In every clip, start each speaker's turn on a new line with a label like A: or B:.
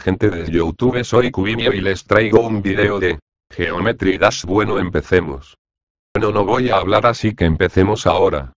A: Gente de Youtube soy Cubimio y les traigo un video de Geometry Dash bueno empecemos. Bueno no voy a hablar así que empecemos ahora.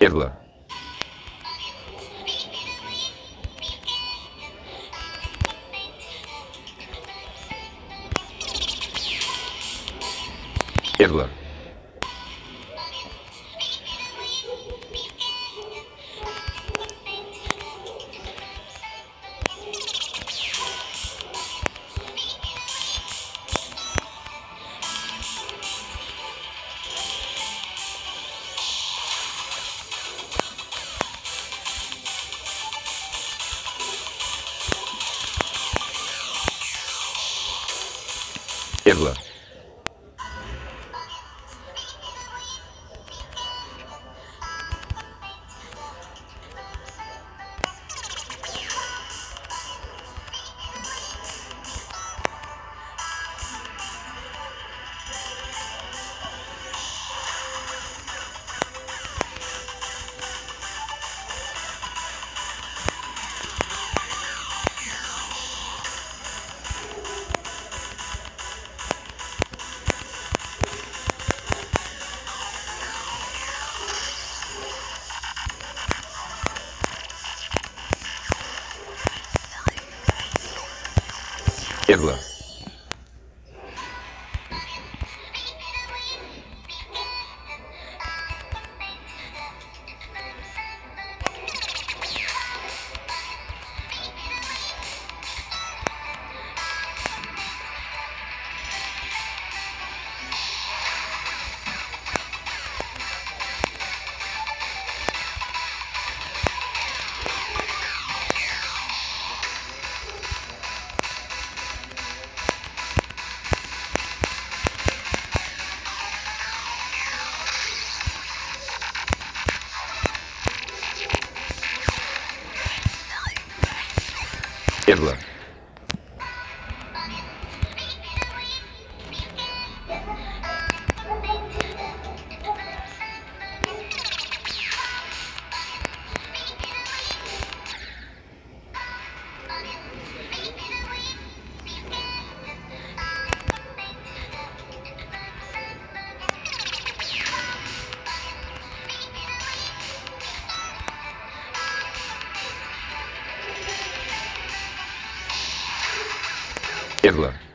A: Мерзло. Мерзло. Perla. Hitler. Hitler. Hitler.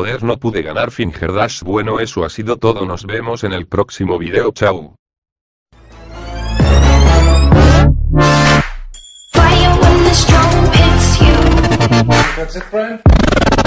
A: Joder no pude ganar Finger Dash bueno eso ha sido todo nos vemos en el próximo video.
B: That's it, friend?